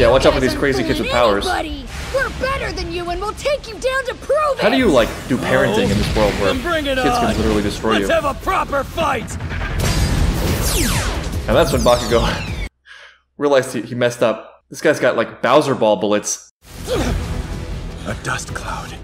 Yeah, watch out for these crazy kids with powers. anybody. We're better than you, and we'll take you down to prove it. How do you like do parenting in this oh, world where bring it kids on. can literally destroy Let's you? have a proper fight. And that's when Bakugo realized he, he messed up. This guy's got like Bowser ball bullets. A dust cloud.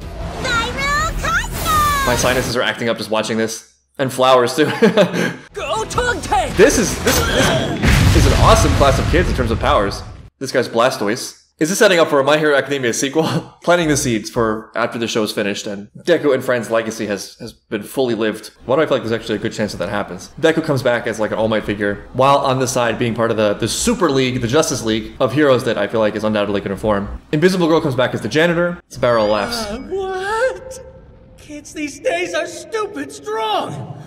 My sinuses are acting up just watching this. And flowers too. Go Tongue Tank! this is this, this is an awesome class of kids in terms of powers. This guy's Blastoise. Is this setting up for a My Hero Academia sequel? Planting the seeds for after the show is finished and Deku and Friends' legacy has, has been fully lived. Why do I feel like there's actually a good chance that that happens? Deku comes back as like an All Might figure, while on the side being part of the, the Super League, the Justice League of heroes that I feel like is undoubtedly going to form. Invisible Girl comes back as the janitor. It's barrel of laughs. Uh, what? Kids these days are stupid strong.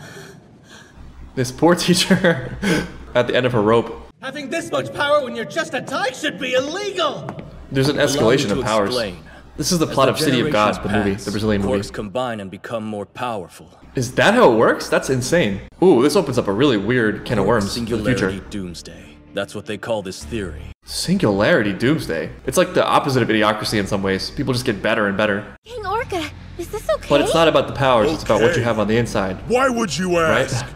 This poor teacher at the end of her rope. Having this much power when you're just a tyke should be illegal. There's an escalation of powers. This is the plot As of City of God, generations the movie, the Brazilian movie. Quirks combine and become more powerful. Is that how it works? That's insane. Ooh, this opens up a really weird can of worms for the Singularity future. doomsday. That's what they call this theory. Singularity Doomsday. It's like the opposite of idiocracy in some ways. People just get better and better. Gang Orca, is this okay? But it's not about the powers, it's about what you have on the inside. Why would you ask? Right?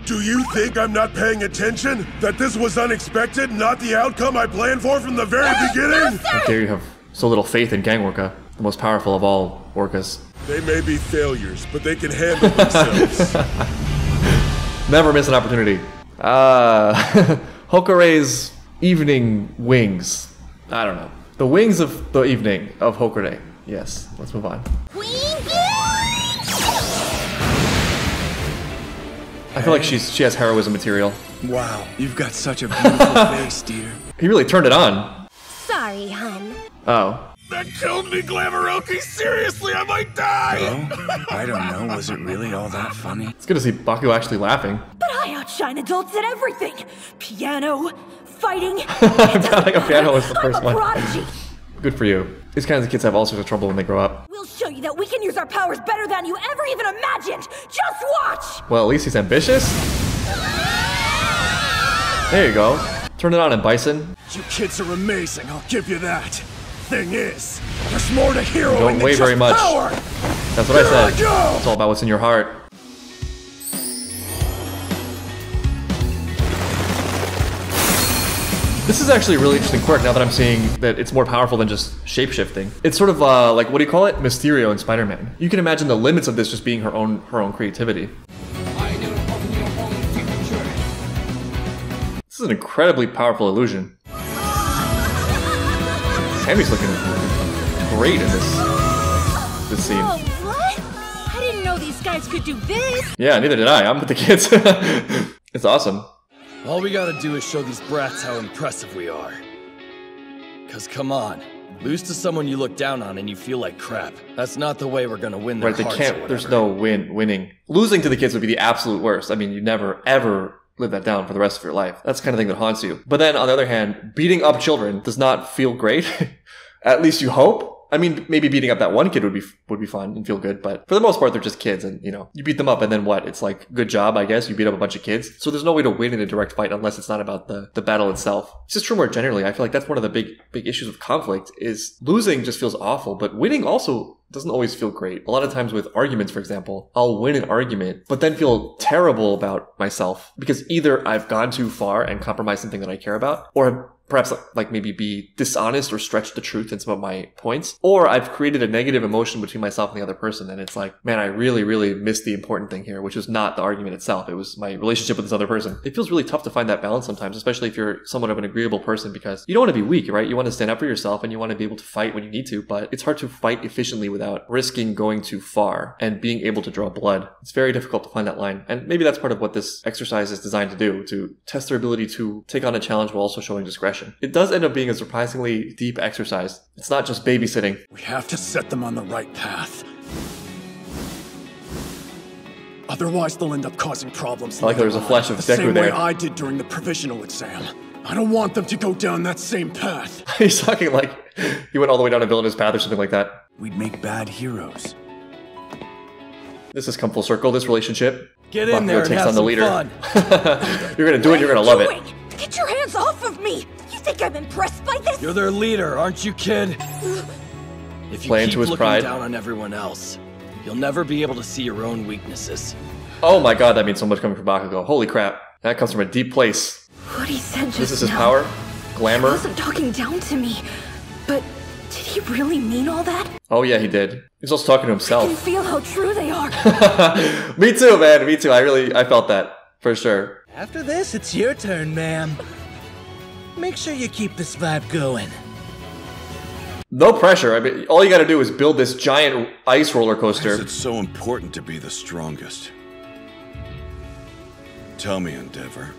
Ask? Do you think I'm not paying attention? That this was unexpected, not the outcome I planned for from the very beginning? How dare you have so little faith in Gang Orca, the most powerful of all orcas. They may be failures, but they can handle themselves. Never miss an opportunity. Uh, Hokurei's evening wings. I don't know. The wings of the evening of Hokurei. Yes, let's move on. I feel like she's she has heroism material. wow, you've got such a beautiful face, dear. He really turned it on. Sorry, hun. Oh. That killed me, Glamourokey! Seriously, I might die! Oh, I don't know. Was it really all that funny? It's good to see Baku actually laughing. But I outshine adults at everything. Piano, fighting. Pounding a piano was the first I'm first a one. prodigy. Good for you. These kinds of kids have all sorts of trouble when they grow up. We'll show you that we can use our powers better than you ever even imagined. Just watch. Well, at least he's ambitious. There you go. Turn it on in Bison. You kids are amazing, I'll give you that. Thing is, there's more to heroing Don't than weigh just very much. power. That's what I Here I said. go! It's all about what's in your heart. This is actually a really interesting quirk now that I'm seeing that it's more powerful than just shapeshifting. It's sort of uh, like what do you call it? Mysterio in Spider-Man. You can imagine the limits of this just being her own her own creativity. This is an incredibly powerful illusion. Camie's looking great in this this scene. Oh, what? I didn't know these guys could do this. Yeah, neither did I. I'm with the kids. it's awesome. All we gotta do is show these brats how impressive we are. Cause come on, lose to someone you look down on and you feel like crap. That's not the way we're gonna win their Right, they hearts can't. There's no win. Winning, losing to the kids would be the absolute worst. I mean, you never ever live that down for the rest of your life. That's the kind of thing that haunts you. But then on the other hand, beating up children does not feel great. At least you hope. I mean, maybe beating up that one kid would be would be fun and feel good, but for the most part, they're just kids, and you know, you beat them up, and then what? It's like good job, I guess. You beat up a bunch of kids, so there's no way to win in a direct fight unless it's not about the the battle itself. It's just true more generally. I feel like that's one of the big big issues of conflict is losing just feels awful, but winning also doesn't always feel great. A lot of times with arguments, for example, I'll win an argument, but then feel terrible about myself because either I've gone too far and compromised something that I care about, or perhaps like maybe be dishonest or stretch the truth in some of my points, or I've created a negative emotion between myself and the other person, and it's like, man, I really, really missed the important thing here, which was not the argument itself. It was my relationship with this other person. It feels really tough to find that balance sometimes, especially if you're somewhat of an agreeable person, because you don't want to be weak, right? You want to stand up for yourself and you want to be able to fight when you need to, but it's hard to fight efficiently without risking going too far and being able to draw blood. It's very difficult to find that line, and maybe that's part of what this exercise is designed to do, to test their ability to take on a challenge while also showing discretion. It does end up being a surprisingly deep exercise. It's not just babysitting. We have to set them on the right path. Otherwise, they'll end up causing problems. I like how there's a flash of the Deku same there. way I did during the provisional exam. I don't want them to go down that same path. He's talking like he went all the way down a villainous path or something like that. We'd make bad heroes. This has come full circle, this relationship. Get in Bakugo there and takes have on the some leader. fun. you're gonna do it, you're gonna love it. Get your think I'm impressed by this? You're their leader, aren't you, kid? If you Play keep into his looking pride. down on everyone else, you'll never be able to see your own weaknesses. Oh my god, that means so much coming from Bakugo. Holy crap. That comes from a deep place. What he said just This is his now. power. He wasn't talking down to me, but did he really mean all that? Oh yeah, he did. He's also talking to I can feel how true they are. me too, man. Me too. I really, I felt that for sure. After this, it's your turn, ma'am. Make sure you keep this vibe going. No pressure. I mean, all you got to do is build this giant ice roller coaster. It's so important to be the strongest. Tell me, Endeavor.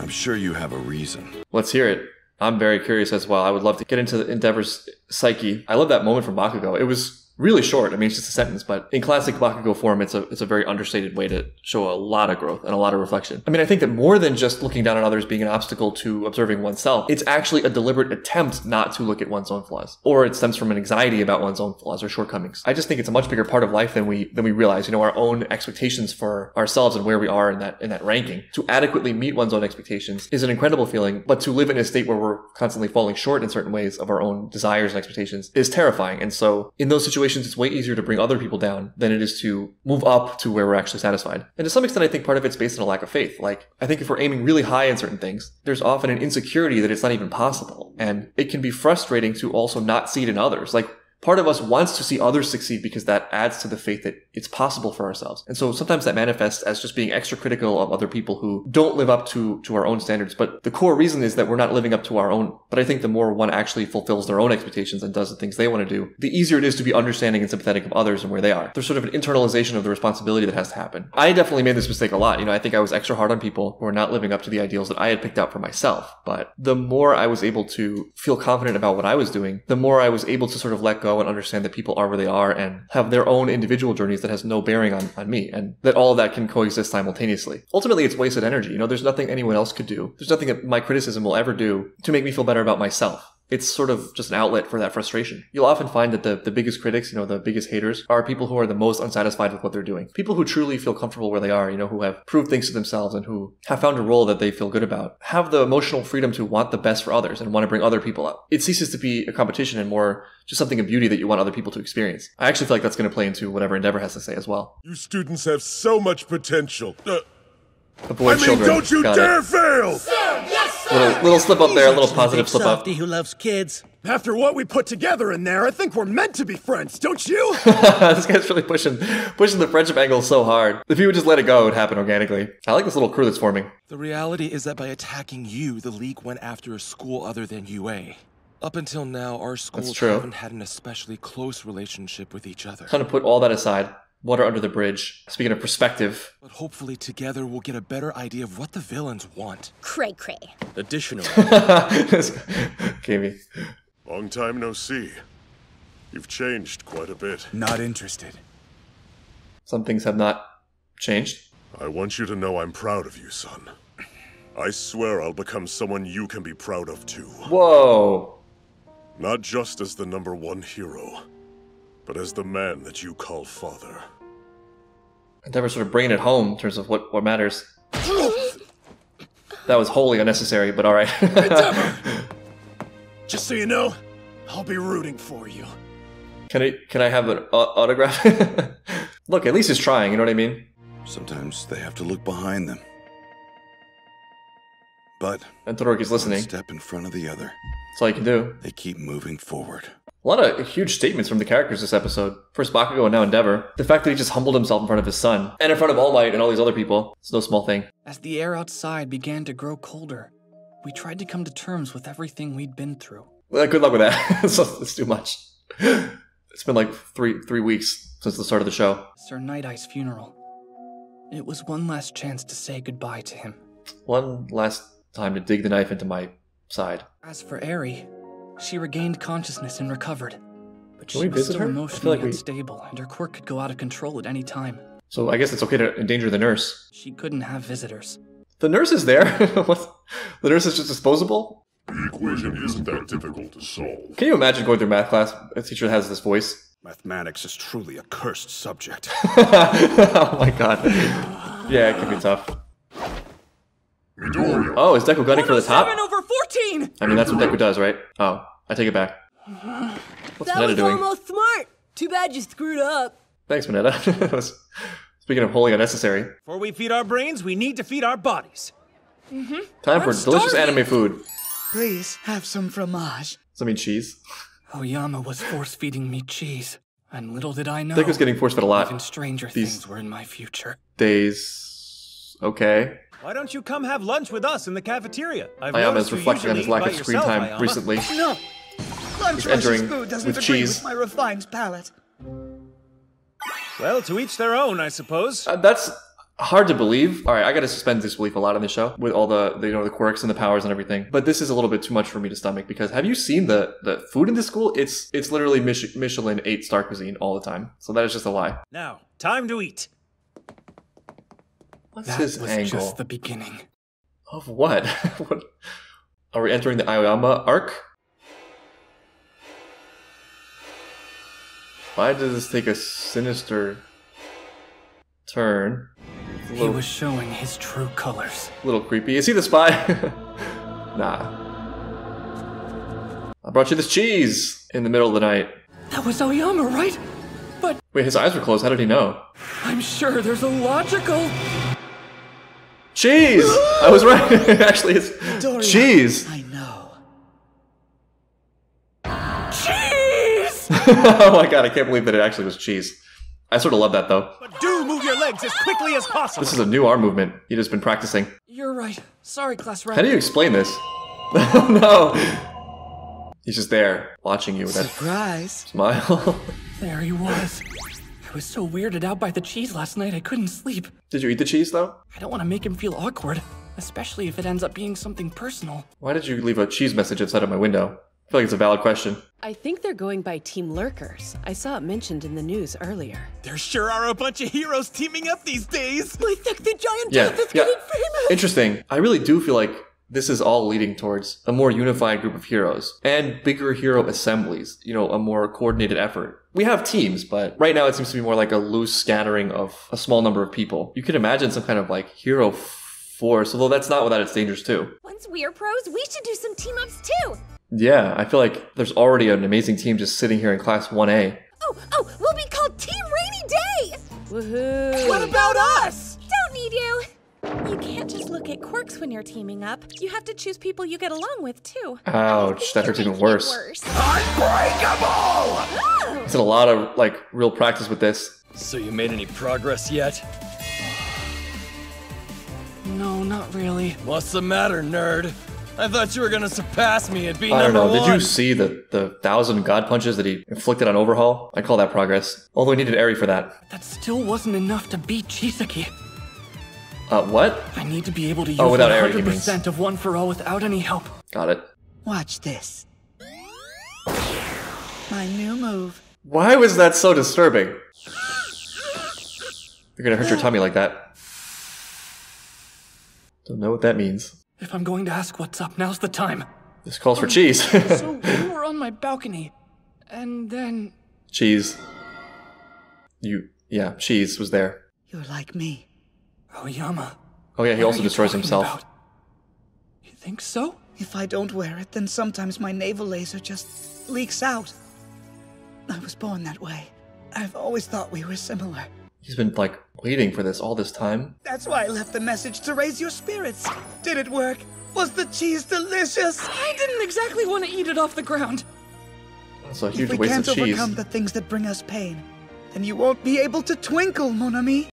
I'm sure you have a reason. Let's hear it. I'm very curious as well. I would love to get into Endeavor's psyche. I love that moment from Bakugo. It was really short. I mean, it's just a sentence, but in classic Bakugo form, it's a it's a very understated way to show a lot of growth and a lot of reflection. I mean, I think that more than just looking down on others being an obstacle to observing oneself, it's actually a deliberate attempt not to look at one's own flaws, or it stems from an anxiety about one's own flaws or shortcomings. I just think it's a much bigger part of life than we than we realize. You know, our own expectations for ourselves and where we are in that in that ranking. To adequately meet one's own expectations is an incredible feeling, but to live in a state where we're constantly falling short in certain ways of our own desires and expectations is terrifying. And so, in those situations, it's way easier to bring other people down than it is to move up to where we're actually satisfied. And to some extent, I think part of it's based on a lack of faith. Like, I think if we're aiming really high in certain things, there's often an insecurity that it's not even possible. And it can be frustrating to also not see it in others. Like, part of us wants to see others succeed because that adds to the faith that it's possible for ourselves. And so sometimes that manifests as just being extra critical of other people who don't live up to, to our own standards. But the core reason is that we're not living up to our own. But I think the more one actually fulfills their own expectations and does the things they want to do, the easier it is to be understanding and sympathetic of others and where they are. There's sort of an internalization of the responsibility that has to happen. I definitely made this mistake a lot. You know, I think I was extra hard on people who are not living up to the ideals that I had picked out for myself. But the more I was able to feel confident about what I was doing, the more I was able to sort of let go and understand that people are where they are and have their own individual journeys that has no bearing on, on me and that all of that can coexist simultaneously. Ultimately, it's wasted energy. You know, there's nothing anyone else could do. There's nothing that my criticism will ever do to make me feel better about myself. It's sort of just an outlet for that frustration. You'll often find that the, the biggest critics, you know, the biggest haters are people who are the most unsatisfied with what they're doing. People who truly feel comfortable where they are, you know, who have proved things to themselves and who have found a role that they feel good about, have the emotional freedom to want the best for others and want to bring other people up. It ceases to be a competition and more just something of beauty that you want other people to experience. I actually feel like that's going to play into whatever Endeavor has to say as well. You students have so much potential. Uh, Avoid I mean, children. don't you Got dare it. fail! Little, little slip up there, a little positive slip up. softy who loves kids. After what we put together in there, I think we're meant to be friends, don't you? this guy's really pushing pushing the friendship angle so hard. If he would just let it go, it would happen organically. I like this little crew that's forming. The reality is that by attacking you, the League went after a school other than UA. Up until now, our schools true. haven't had an especially close relationship with each other. Kind of put all that aside. Water under the bridge. Speaking of perspective, But hopefully, together we'll get a better idea of what the villains want. Cray cray. Additionally, Gamey. Long time no see. You've changed quite a bit. Not interested. Some things have not changed. I want you to know I'm proud of you, son. I swear I'll become someone you can be proud of too. Whoa. Not just as the number one hero, but as the man that you call father. Endeavor sort of bringing it home in terms of what, what matters. That was wholly unnecessary, but alright. Just so you know, I'll be rooting for you. can I can I have an au- autograph? Look, at least he's trying, you know what I mean? Sometimes they have to look behind them. But And Todoroki's one listening. step in front of the other, That's all you can do. they keep moving forward. A lot of huge statements from the characters this episode. First Bakugo and now Endeavor. The fact that he just humbled himself in front of his son and in front of All Might and all these other people. It's no small thing. As the air outside began to grow colder, we tried to come to terms with everything we'd been through. Well, good luck with that. it's, it's too much. It's been like three three weeks since the start of the show. Sir Night Eye's funeral. It was one last chance to say goodbye to him. One last time to dig the knife into my side. As for Eri, she regained consciousness and recovered. But Can she was still her? Emotionally like we- unstable, and her quirk could go out of control at any time. So I guess it's okay to endanger the nurse. She couldn't have visitors. The nurse is there. what? The nurse is just disposable. The equation isn't that difficult to solve. Can you imagine going through math class? A teacher that has this voice. Mathematics is truly a cursed subject. oh my god. Yeah, it can be tough. Midoriya, Oh, is Deku gunning for the top? over protein! I mean, that's what Deku does, right? Oh, I take it back. What's that Mineta was doing? almost smart. Too bad you screwed up. Thanks, Mineta. Speaking of wholly unnecessary, Before we feed our brains, we need to feed our bodies. Mm-hmm. time for delicious anime food. Please have some fromage. Does that mean cheese? Oyama was force feeding me cheese, and little did I know. Deku's getting force fed a lot. Even stranger These things were in my future. days. Okay. Why don't you come have lunch with us in the cafeteria? I've Ayama noticed is reflecting on his lack of screen yourself, time Aoyama. recently. No! Lunch entering food doesn't with agree cheese. with my refined palate. Well, to each their own, I suppose. Uh, that's hard to believe. All right, I got to suspend disbelief a lot on this show with all the, the you know the quirks and the powers and everything. But this is a little bit too much for me to stomach because have you seen the the food in this school? It's it's literally Mich- Michelin eight star cuisine all the time. So that is just a lie. Now, time to eat. What's That his was angle just the beginning. of what? what? Are we entering the Aoyama arc? Why does this take a sinister turn? It's a He was showing his true colors. little creepy. Is he the spy? nah. I brought you this cheese in the middle of the night. That was Oyama, right? But Wait, his eyes were closed. How did he know? I'm sure there's a logical. Cheese! I was right. Actually, it's Dorian, cheese. I know. Cheese! oh my god, I can't believe that it actually was cheese. I sort of love that though. But do move your legs as quickly as possible. This is a new arm movement. You've just been practicing. You're right. Sorry, class rep. How do you explain this? oh no! He's just there, watching you with that Surprise. smile. There he was. I was so weirded out by the cheese last night I couldn't sleep. Did you eat the cheese though? I don't want to make him feel awkward, especially if it ends up being something personal. Why did you leave a cheese message outside of my window? I feel like it's a valid question. I think they're going by Team Lurkers. I saw it mentioned in the news earlier. There sure are a bunch of heroes teaming up these days. I think the giant Yeah, death is yeah. getting famous. Interesting. I really do feel like this is all leading towards a more unified group of heroes and bigger hero assemblies, you know, a more coordinated effort. We have teams, but right now it seems to be more like a loose scattering of a small number of people. You could imagine some kind of like hero force, although that's not without its dangers too. Once we are pros, we should do some team ups too. Yeah, I feel like there's already an amazing team just sitting here in class 1A. Oh, oh, we'll be called Team Rainy Day. Woohoo! What about us? Don't need you. You can't just look at quirks when you're teaming up. You have to choose people you get along with too. Ouch, that hurts even worse. Worse. Unbreakable! It's a lot of like real practice with this. So you made any progress yet? No, not really. What's the matter, nerd? I thought you were gonna surpass me and be I don't know. one. Did you see the, the thousand god punches that he inflicted on Overhaul? I call that progress. Although he needed Eri for that. That still wasn't enough to beat Chisaki. Uh, what? I need to be able to use Oh, without Eri, he means. 100% of One for All without any help. Got it. Watch this. My new move. Why was that so disturbing? You're gonna hurt your tummy like that. Don't know what that means. If I'm going to ask what's up, now's the time. This calls for cheese. so you were on my balcony, and then cheese. You, yeah, cheese was there. You're like me. Oyama. Oh yeah, he also destroys himself. about? You think so? If I don't wear it, then sometimes my navel laser just leaks out. I was born that way. I've always thought we were similar. He's been like waiting for this all this time. That's why I left the message to raise your spirits. Did it work? Was the cheese delicious? I didn't exactly want to eat it off the ground. That's a huge waste of cheese. if huge we waste can't of overcome the things that bring us pain, then you won't be able to twinkle, mon ami.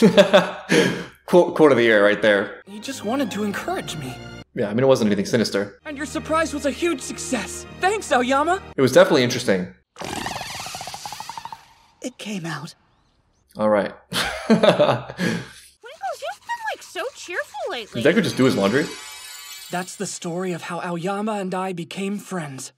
quote, quote of the year right there. You just wanted to encourage me. Yeah, I mean it wasn't anything sinister. And your surprise was a huge success. Thanks, Aoyama. It was definitely interesting. It came out. All right. Twinkle's just been like so cheerful lately. Did Deku just do his laundry? That's the story of how Aoyama and I became friends.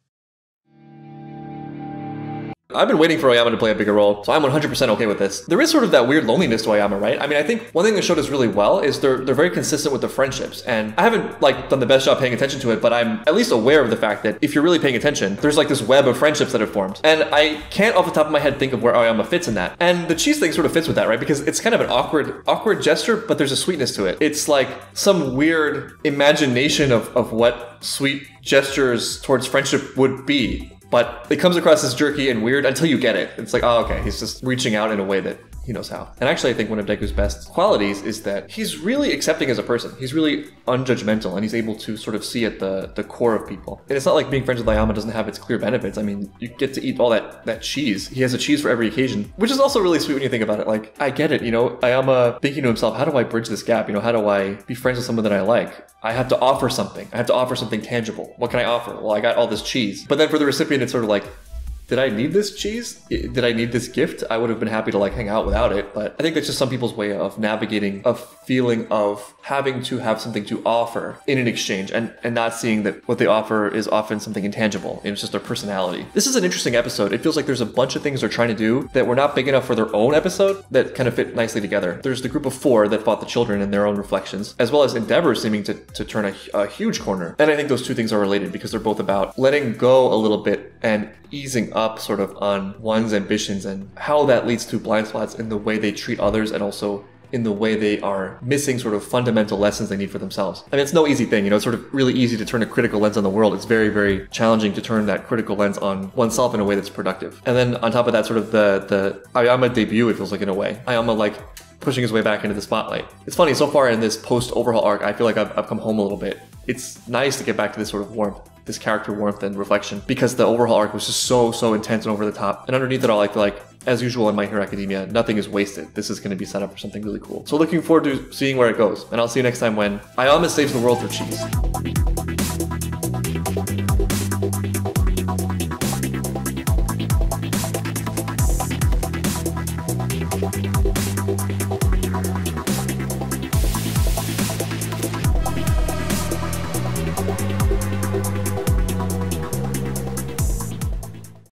I've been waiting for Oyama to play a bigger role, so I'm 100% okay with this. There is sort of that weird loneliness to Oyama, right? I mean, I think one thing the show does really well is they're they're very consistent with the friendships, and I haven't like done the best job paying attention to it, but I'm at least aware of the fact that if you're really paying attention, there's like this web of friendships that have formed, and I can't off the top of my head think of where Oyama fits in that. And the cheese thing sort of fits with that, right? Because it's kind of an awkward awkward gesture, but there's a sweetness to it. It's like some weird imagination of of what sweet gestures towards friendship would be but it comes across as jerky and weird until you get it. It's like, oh, okay, he's just reaching out in a way that he knows how. And actually, I think one of Deku's best qualities is that he's really accepting as a person. He's really unjudgmental, and he's able to sort of see at the the core of people. And it's not like being friends with Oyama doesn't have its clear benefits. I mean, you get to eat all that that cheese. He has a cheese for every occasion, which is also really sweet when you think about it. Like, I get it. You know, Oyama thinking to himself, how do I bridge this gap? You know, how do I be friends with someone that I like? I have to offer something. I have to offer something tangible. What can I offer? Well, I got all this cheese. But then for the recipient, it's sort of like, did I need this cheese? Did I need this gift? I would have been happy to like hang out without it, but I think that's just some people's way of navigating a feeling of having to have something to offer in an exchange and, and not seeing that what they offer is often something intangible. It's just their personality. This is an interesting episode. It feels like there's a bunch of things they're trying to do that were not big enough for their own episode that kind of fit nicely together. There's the group of four that fought the children in their own reflections, as well as Endeavor seeming to, to turn a, a huge corner. And I think those two things are related because they're both about letting go a little bit and easing up sort of on one's ambitions and how that leads to blind spots in the way they treat others and also in the way they are missing sort of fundamental lessons they need for themselves. I mean, it's no easy thing, you know, it's sort of really easy to turn a critical lens on the world. It's very, very challenging to turn that critical lens on oneself in a way that's productive. And then on top of that, sort of the, the Ayama debut, it feels like in a way. Ayama like pushing his way back into the spotlight. It's funny, so far in this post overhaul arc, I feel like I've, I've come home a little bit. It's nice to get back to this sort of warmth this character warmth and reflection because the overhaul arc was just so so intense and over the top. And underneath it all, I feel like as usual in My Hero Academia, nothing is wasted. This is going to be set up for something really cool. So looking forward to seeing where it goes. And I'll see you next time when I Ayama saves the world for cheese.